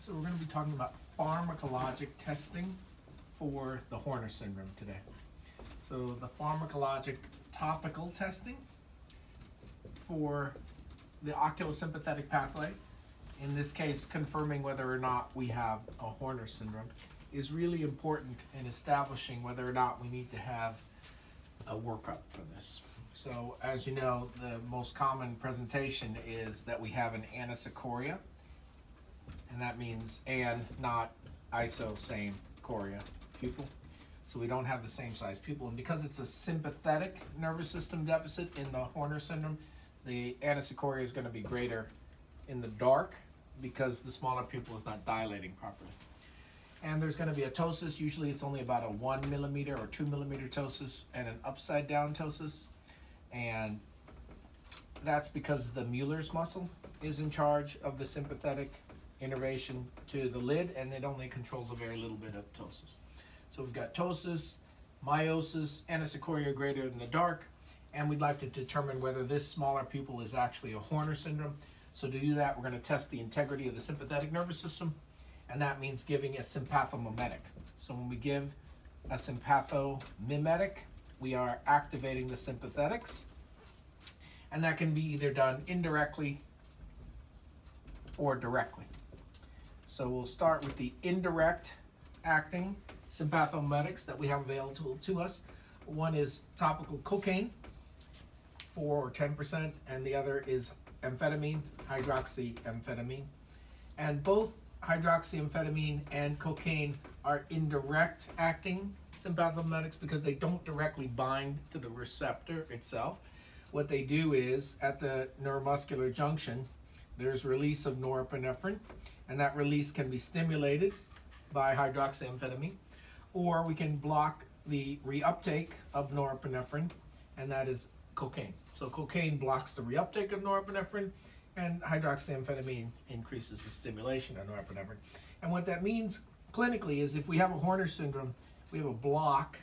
So we're going to be talking about pharmacologic testing for the Horner syndrome today. So the pharmacologic topical testing for the oculosympathetic pathway, in this case confirming whether or not we have a Horner syndrome, is really important in establishing whether or not we need to have a workup for this. So as you know, the most common presentation is that we have an anisocoria, and that means and not iso same chorea pupil. So we don't have the same size pupil, and because it's a sympathetic nervous system deficit in the Horner syndrome, the anisocoria is going to be greater in the dark because the smaller pupil is not dilating properly. And there's going to be a ptosis. Usually it's only about a one millimeter or two millimeter ptosis and an upside down ptosis. And that's because the Mueller's muscle is in charge of the sympathetic innervation to the lid and it only controls a very little bit of ptosis. So we've got ptosis, miosis, anisocoria greater in the dark, and we'd like to determine whether this smaller pupil is actually a Horner syndrome. So to do that, we're going to test the integrity of the sympathetic nervous system, and that means giving a sympathomimetic. So when we give a sympathomimetic, we are activating the sympathetics, and that can be either done indirectly or directly. So we'll start with the indirect acting sympathomimetics that we have available to us. One is topical cocaine, 4 or 10%, and the other is amphetamine, hydroxyamphetamine. And both hydroxyamphetamine and cocaine are indirect acting sympathomimetics because they don't directly bind to the receptor itself. What they do is at the neuromuscular junction, there's release of norepinephrine, and that release can be stimulated by hydroxyamphetamine, or we can block the reuptake of norepinephrine, and that is cocaine. So cocaine blocks the reuptake of norepinephrine, and hydroxyamphetamine increases the stimulation of norepinephrine. And what that means clinically is if we have a Horner syndrome, we have a block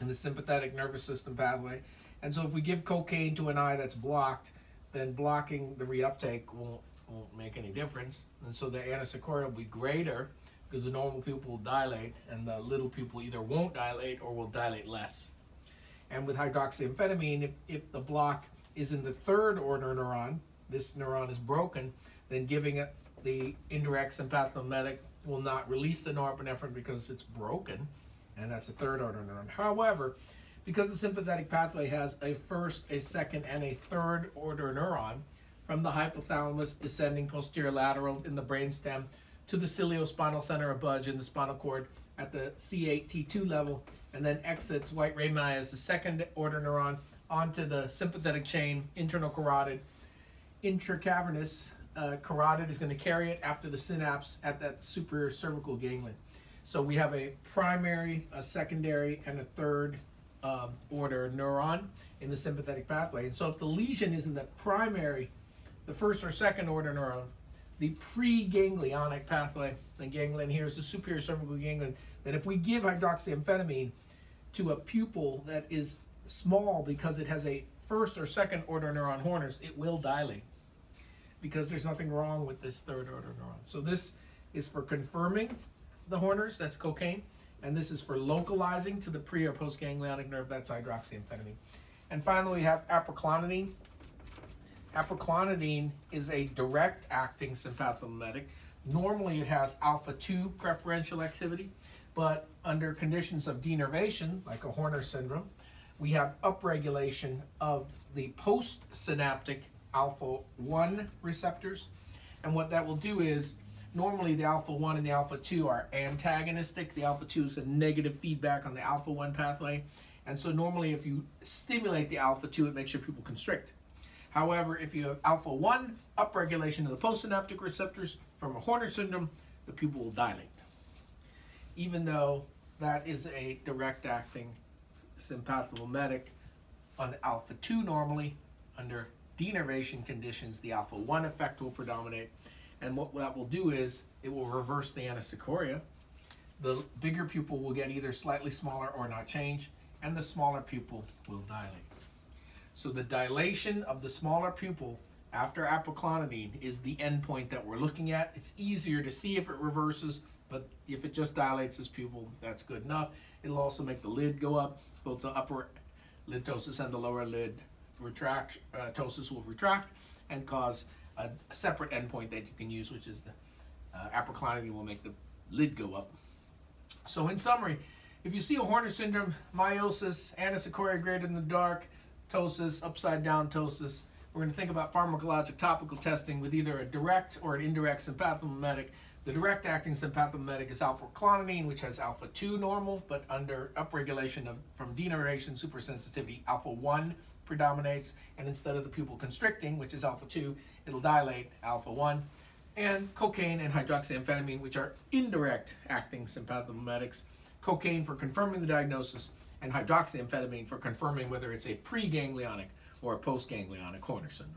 in the sympathetic nervous system pathway. And so if we give cocaine to an eye that's blocked, then blocking the reuptake won't, won't make any difference. And so the anisocoria will be greater because the normal pupil will dilate and the little pupil either won't dilate or will dilate less. And with hydroxyamphetamine, if, if the block is in the third order neuron, this neuron is broken, then giving it the indirect sympathomimetic will not release the norepinephrine because it's broken, and that's a third order neuron. However, because the sympathetic pathway has a first, a second, and a third order neuron from the hypothalamus descending posterior lateral in the brainstem to the ciliospinal center of Budge in the spinal cord at the C8T2 level, and then exits white rami as the second order neuron onto the sympathetic chain, internal carotid, intracavernous uh, carotid is going to carry it after the synapse at that superior cervical ganglion. So we have a primary, a secondary, and a third um, order neuron in the sympathetic pathway. And so if the lesion is in the primary, the first or second order neuron, the preganglionic pathway, the ganglion here is the superior cervical ganglion, that if we give hydroxyamphetamine to a pupil that is small because it has a first or second order neuron Horners, it will dilate because there's nothing wrong with this third order neuron. So this is for confirming the Horners, that's cocaine, and this is for localizing to the pre or postganglionic nerve, that's hydroxyamphetamine. And finally, we have apraclonidine. Apraclonidine is a direct acting sympathomimetic. Normally it has alpha 2 preferential activity, but under conditions of denervation, like a Horner syndrome, we have upregulation of the postsynaptic alpha 1 receptors. And what that will do is, normally the alpha 1 and the alpha 2 are antagonistic. The alpha 2 is a negative feedback on the alpha 1 pathway. And so normally if you stimulate the alpha 2, it makes your pupil constrict. However, if you have alpha 1 upregulation of the postsynaptic receptors from a Horner syndrome, the pupil will dilate. Even though that is a direct acting sympathomimetic on alpha 2 normally, under denervation conditions, the alpha 1 effect will predominate. And what that will do is it will reverse the anisocoria. The bigger pupil will get either slightly smaller or not change, and the smaller pupil will dilate. So the dilation of the smaller pupil after apraclonidine is the endpoint that we're looking at. It's easier to see if it reverses, but if it just dilates this pupil, that's good enough. It'll also make the lid go up. Both the upper lid ptosis and the lower lid retract, uh, ptosis will retract and cause a, separate endpoint that you can use, which is the uh, apraclonidine will make the lid go up. So in summary, if you see a Horner syndrome, miosis, anisocoria greater than the dark, ptosis, upside down ptosis, we're going to think about pharmacologic topical testing with either a direct or an indirect sympathomimetic. The direct acting sympathomimetic is apraclonidine, which has alpha-2 normal, but under upregulation of, from denervation supersensitivity, alpha-1 predominates, and instead of the pupil constricting, which is alpha-2, it'll dilate alpha-1. And cocaine and hydroxyamphetamine, which are indirect acting sympathomimetics. Cocaine for confirming the diagnosis, and hydroxyamphetamine for confirming whether it's a preganglionic or a postganglionic Horner syndrome.